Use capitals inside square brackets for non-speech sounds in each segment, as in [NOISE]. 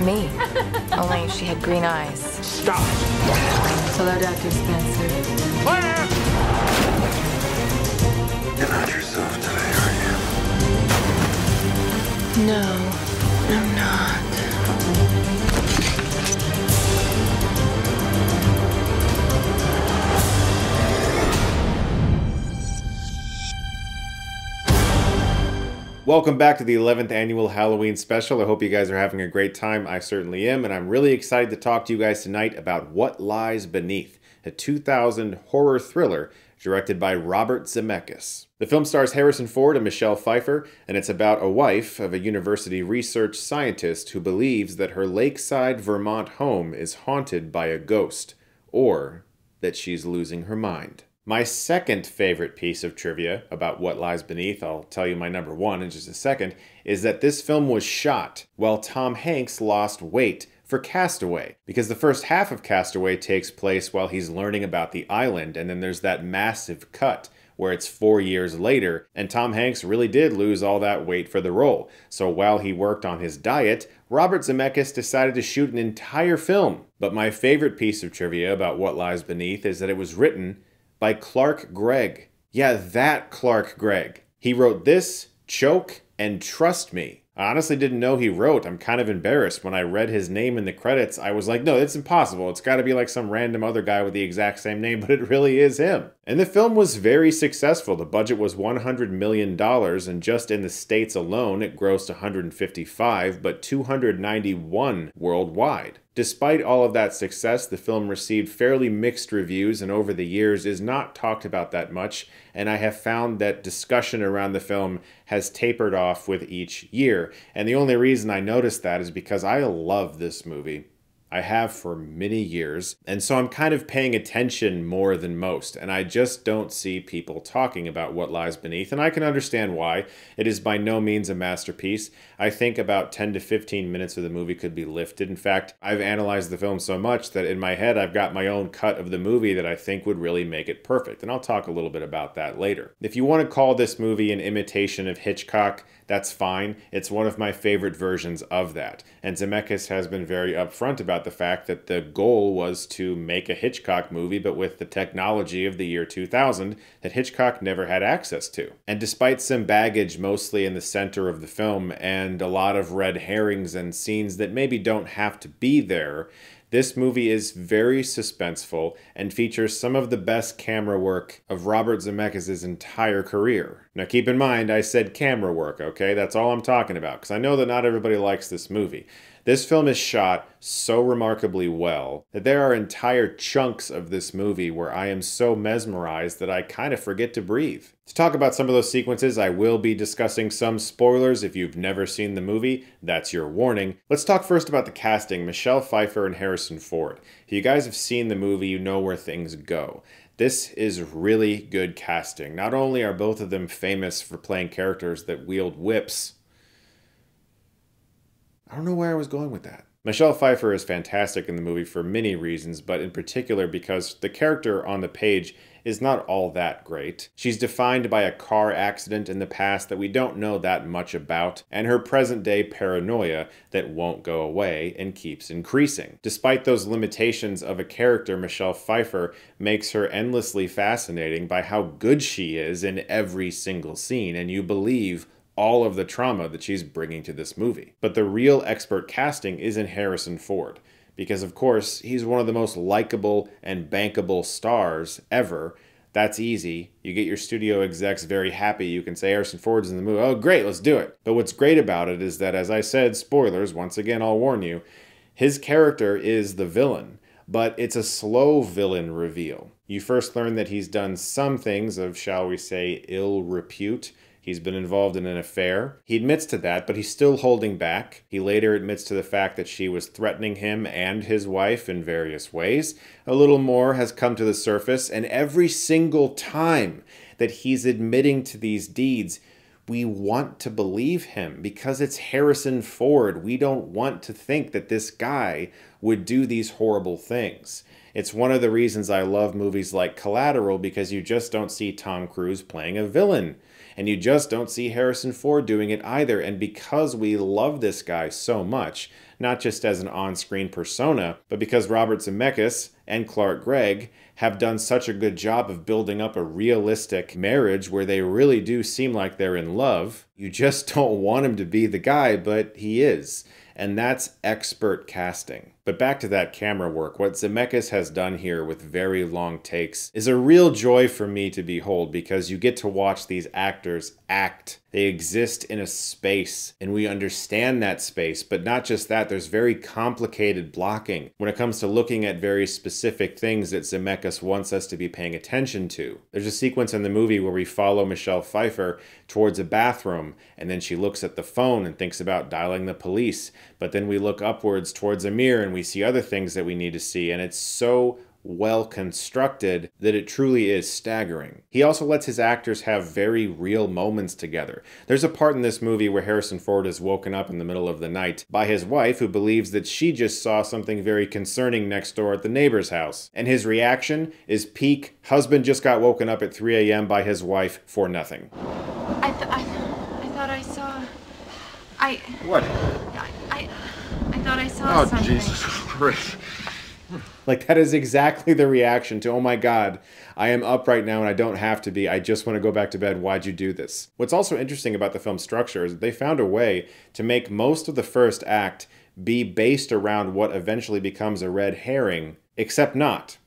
me. [LAUGHS] Only she had green eyes. Stop! Hello, Dr. Spencer. Claire! You're not yourself today, are you? No, I'm not. Welcome back to the 11th annual Halloween special. I hope you guys are having a great time. I certainly am, and I'm really excited to talk to you guys tonight about What Lies Beneath, a 2000 horror thriller directed by Robert Zemeckis. The film stars Harrison Ford and Michelle Pfeiffer, and it's about a wife of a university research scientist who believes that her lakeside Vermont home is haunted by a ghost, or that she's losing her mind. My second favorite piece of trivia about What Lies Beneath, I'll tell you my number one in just a second, is that this film was shot while Tom Hanks lost weight for Castaway. Because the first half of Castaway takes place while he's learning about the island, and then there's that massive cut where it's four years later, and Tom Hanks really did lose all that weight for the role. So while he worked on his diet, Robert Zemeckis decided to shoot an entire film. But my favorite piece of trivia about What Lies Beneath is that it was written by Clark Gregg. Yeah, that Clark Gregg. He wrote this, Choke, and Trust Me. I honestly didn't know he wrote. I'm kind of embarrassed. When I read his name in the credits, I was like, no, it's impossible. It's got to be like some random other guy with the exact same name, [LAUGHS] but it really is him. And the film was very successful. The budget was $100 million, and just in the States alone, it grossed 155, but 291 worldwide. Despite all of that success, the film received fairly mixed reviews and over the years is not talked about that much, and I have found that discussion around the film has tapered off with each year. And the only reason I noticed that is because I love this movie. I have for many years, and so I'm kind of paying attention more than most, and I just don't see people talking about what lies beneath, and I can understand why. It is by no means a masterpiece. I think about 10 to 15 minutes of the movie could be lifted. In fact, I've analyzed the film so much that in my head I've got my own cut of the movie that I think would really make it perfect, and I'll talk a little bit about that later. If you want to call this movie an imitation of Hitchcock, that's fine. It's one of my favorite versions of that. And Zemeckis has been very upfront about the fact that the goal was to make a Hitchcock movie, but with the technology of the year 2000 that Hitchcock never had access to. And despite some baggage mostly in the center of the film and a lot of red herrings and scenes that maybe don't have to be there, this movie is very suspenseful and features some of the best camera work of Robert Zemeckis' entire career. Now keep in mind, I said camera work, okay? That's all I'm talking about, because I know that not everybody likes this movie. This film is shot so remarkably well that there are entire chunks of this movie where I am so mesmerized that I kind of forget to breathe. To talk about some of those sequences, I will be discussing some spoilers. If you've never seen the movie, that's your warning. Let's talk first about the casting Michelle Pfeiffer and Harrison Ford. If you guys have seen the movie, you know where things go. This is really good casting. Not only are both of them famous for playing characters that wield whips, I don't know where I was going with that. Michelle Pfeiffer is fantastic in the movie for many reasons, but in particular because the character on the page is not all that great. She's defined by a car accident in the past that we don't know that much about, and her present day paranoia that won't go away and keeps increasing. Despite those limitations of a character, Michelle Pfeiffer makes her endlessly fascinating by how good she is in every single scene, and you believe all of the trauma that she's bringing to this movie. But the real expert casting is in Harrison Ford, because of course, he's one of the most likable and bankable stars ever. That's easy. You get your studio execs very happy. You can say Harrison Ford's in the movie. Oh, great, let's do it. But what's great about it is that, as I said, spoilers, once again, I'll warn you, his character is the villain, but it's a slow villain reveal. You first learn that he's done some things of, shall we say, ill repute He's been involved in an affair. He admits to that, but he's still holding back. He later admits to the fact that she was threatening him and his wife in various ways. A little more has come to the surface, and every single time that he's admitting to these deeds, we want to believe him because it's Harrison Ford. We don't want to think that this guy would do these horrible things. It's one of the reasons I love movies like Collateral because you just don't see Tom Cruise playing a villain and you just don't see Harrison Ford doing it either. And because we love this guy so much, not just as an on screen persona, but because Robert Zemeckis and Clark Gregg have done such a good job of building up a realistic marriage where they really do seem like they're in love. You just [LAUGHS] don't want him to be the guy, but he is. And that's expert casting. But back to that camera work, what Zemeckis has done here with very long takes is a real joy for me to behold because you get to watch these actors act. They exist in a space and we understand that space, but not just that, there's very complicated blocking when it comes to looking at very specific things that Zemeckis wants us to be paying attention to. There's a sequence in the movie where we follow Michelle Pfeiffer towards a bathroom and then she looks at the phone and thinks about dialing the police, but then we look upwards towards a mirror and we see other things that we need to see, and it's so well constructed that it truly is staggering. He also lets his actors have very real moments together. There's a part in this movie where Harrison Ford is woken up in the middle of the night by his wife who believes that she just saw something very concerning next door at the neighbor's house. And his reaction is peak husband just got woken up at 3 a.m. by his wife for nothing. I, th- I, th- I thought I saw. I. What? Thought I saw Oh, something. Jesus Christ. Like that is exactly the reaction to, oh my God, I am up right now and I don't have to be. I just want to go back to bed. Why'd you do this? What's also interesting about the film's structure is that they found a way to make most of the first act be based around what eventually becomes a red herring, except not.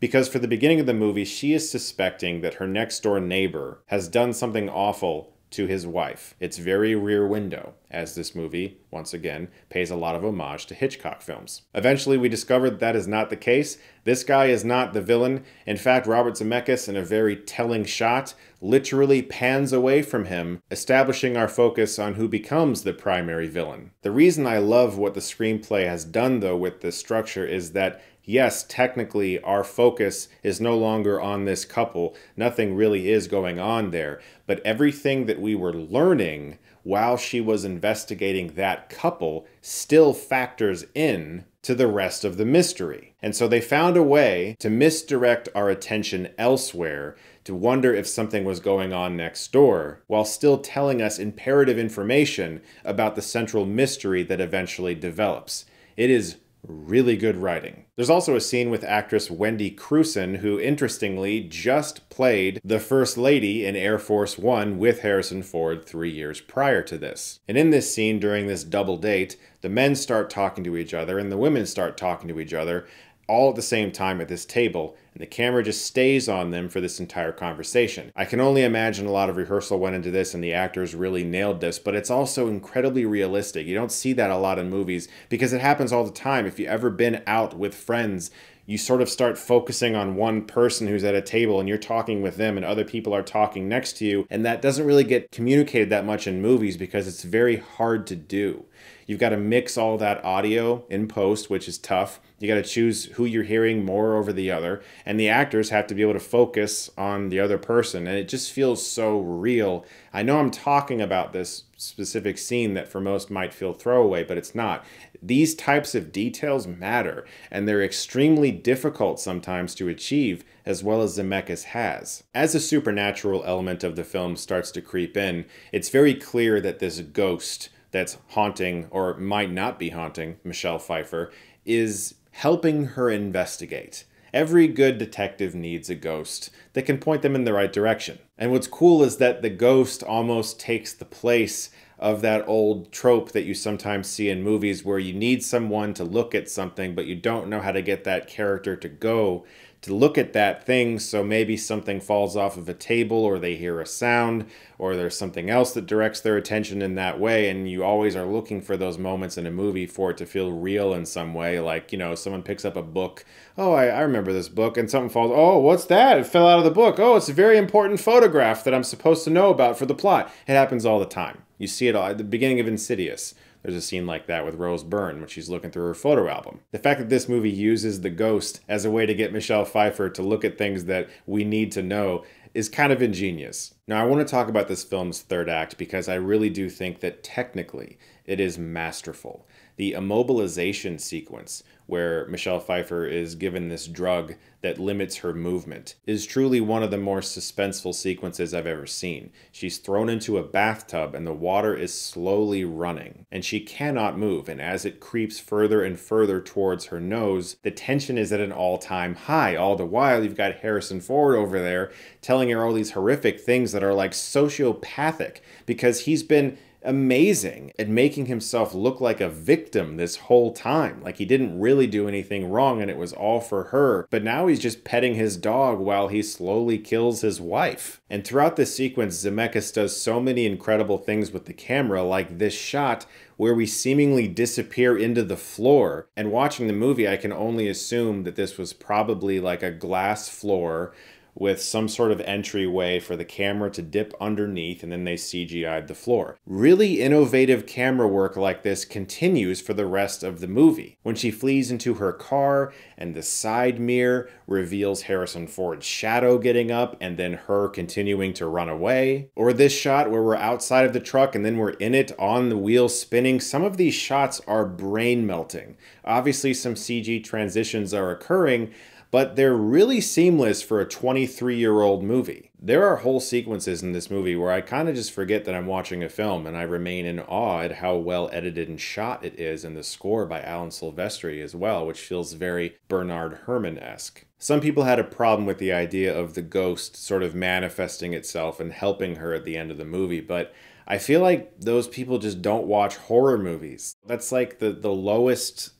Because for the beginning of the movie, she is suspecting that her next door neighbor has done something awful to his wife. It's very rear window, as this movie, once again, pays a lot of homage to Hitchcock films. Eventually, we discover that, that is not the case. This guy is not the villain. In fact, Robert Zemeckis, in a very telling shot, literally pans away from him, establishing our focus on who becomes the primary villain. The reason I love what the screenplay has done, though, with this structure is that yes, technically our focus is no longer on this couple. Nothing really is going on there. But everything that we were learning while she was investigating that couple still factors in to the rest of the mystery. And so they found a way to misdirect our attention elsewhere to wonder if something was going on next door, while still telling us imperative information about the central mystery that eventually develops. It is really good writing. There's also a scene with actress Wendy Crewson, who interestingly just played the First Lady in Air Force One with Harrison Ford three years prior to this. And in this scene, during this double date, the men start talking to each other and the women start talking to each other all at the same time at this table, and the camera just stays on them for this entire conversation. I can only imagine a lot of rehearsal went into this and the actors really nailed this, but it's also incredibly realistic. You don't see that a lot in movies because it happens all the time. If you've ever been out with friends, you sort of start focusing on one person who's at a table and you're talking with them and other people are talking next to you, and that doesn't really get communicated that much in movies because it's very hard to do. You've got to mix all that audio in post, which is tough. You got to choose who you're hearing more over the other, and the actors have to be able to focus on the other person, and it just feels so real. I know I'm talking about this specific scene that for most might feel throwaway, but it's not. These types of details matter, and they're extremely difficult sometimes to achieve, as well as Zemeckis has. As the supernatural element of the film starts to creep in, it's very clear that this ghost that's haunting or might not be haunting Michelle Pfeiffer is helping her investigate. Every good detective needs a ghost that can point them in the right direction. And what's cool is that the ghost almost takes the place of that old trope that you sometimes see in movies where you need someone to look at something, but you don't know how to get that character to go to look at that thing. So maybe something falls off of a table, or they hear a sound, or there's something else that directs their attention in that way. And you always are looking for those moments in a movie for it to feel real in some way. Like, you know, someone picks up a book. Oh, I, I remember this book. And something falls. Oh, what's that? It fell out of the book. Oh, it's a very important photograph that I'm supposed to know about for the plot. It happens all the time. You see it all at the beginning of Insidious. There's a scene like that with Rose Byrne when she's looking through her photo album. The fact that this movie uses the ghost as a way to get Michelle Pfeiffer to look at things that we need to know is kind of ingenious. Now, I want to talk about this film's third act because I really do think that technically it is masterful. the immobilization sequence where Michelle Pfeiffer is given this drug that limits her movement is truly one of the more suspenseful sequences I've ever seen. She's thrown into a bathtub and the water is slowly running and she cannot move. And as it creeps further and further towards her nose, the tension is at an all time high. All the while, you've got Harrison Ford over there telling her all these horrific things that are like sociopathic because he's been amazing at making himself look like a victim this whole time. Like he didn't really do anything wrong and it was all for her. But now he's just petting his dog while he slowly kills his wife. And throughout this sequence, Zemeckis does so many incredible things with the camera, like this shot where we seemingly disappear into the floor. And watching the movie, I can only assume that this was probably like a glass floor with some sort of entryway for the camera to dip underneath and then they CGI'd the floor. Really innovative camera work like this continues for the rest of the movie. When she flees into her car and the side mirror reveals Harrison Ford's shadow getting up and then her continuing to run away. Or this shot where we're outside of the truck and then we're in it on the wheel spinning. Some of these shots are brain melting. Obviously some CG transitions are occurring, but they're really seamless for a 23 year old movie. There are whole sequences in this movie where I kind of just forget that I'm watching a film and I remain in awe at how well edited and shot it is, and the score by Alan Silvestri as well, which feels very Bernard Herrmann esque. Some people had a problem with the idea of the ghost sort of manifesting itself and helping her at the end of the movie, but I feel like those people just don't watch horror movies. That's like the, the lowest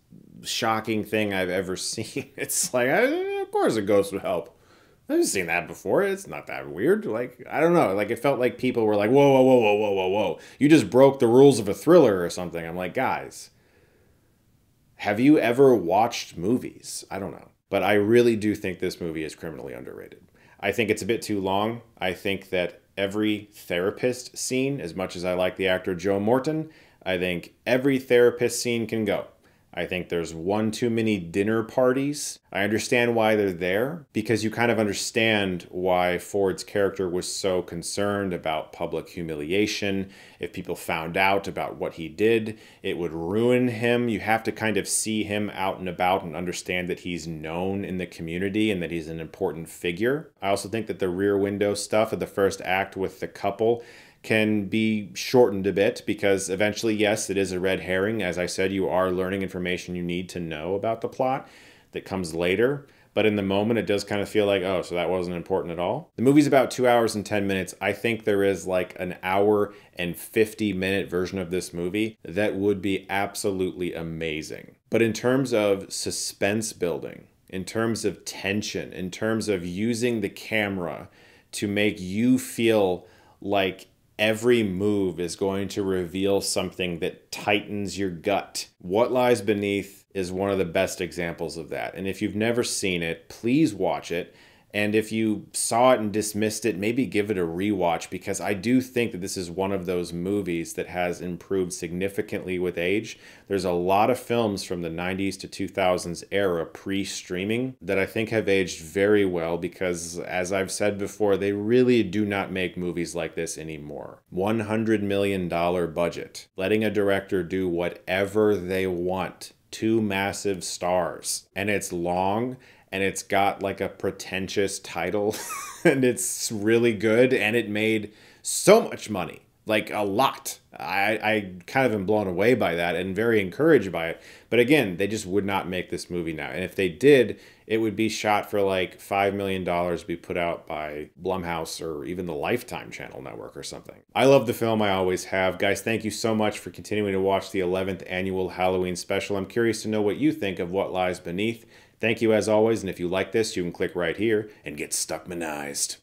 shocking thing I've ever [LAUGHS] seen. It's like, I, of course, a ghost would help. I've seen that before. It's not that weird. Like, I don't know. Like, it felt like people were like, whoa, whoa, whoa, whoa, whoa, whoa, whoa. You just broke the rules of a thriller or something. I'm like, guys, have you ever watched movies? I don't know. But I really do think this movie is criminally underrated. I think it's a bit too long. I think that every therapist scene, as much as I like the actor Joe Morton, I think every therapist scene can go. I think there's one too many dinner parties. I understand why they're there because you kind of understand why Ford's character was so concerned about public humiliation. If people found out about what he did, it would ruin him. You have to kind of see him out and about and understand that he's known in the community and that he's an important figure. I also think that the rear window stuff of the first act with the couple can be shortened a bit because eventually, yes, it is a red herring. As I said, you are learning information you need to know about the plot that comes later. But in the moment, it does kind of feel like, oh, so that wasn't important at all. The movie's about two hours and 10 minutes. I think there is like an hour and 50 minute version of this movie that would be absolutely amazing. But in terms of suspense building, in terms of tension, in terms of using the camera to make you feel like every move is going to reveal something that tightens your gut. What Lies Beneath is one of the best examples of that. And if you've never seen it, please watch it. And if you saw it and dismissed it, maybe give it a rewatch because I do think that this is one of those movies that has improved significantly with age. There's a lot of films from the 90s to 2000s era pre streaming that I think have aged very well because, as I've said before, they really do not make movies like this anymore. $100 million budget, letting a director do whatever they want two massive stars. And it's long and it's got like a pretentious title [LAUGHS] and it's really good and it made so much money like a lot. I, I kind of am blown away by that and very encouraged by it. But again they just would not make this movie now and if they did it would be shot for like $5 million be put out by blumhouse or even the lifetime channel network or something. I love the film. I always have. Guys thank you so much for continuing to watch the 11th annual halloween special. I'm curious to know what you think of what lies beneath Thank you as always, and if you like this, you can click right here and get stuckmanized.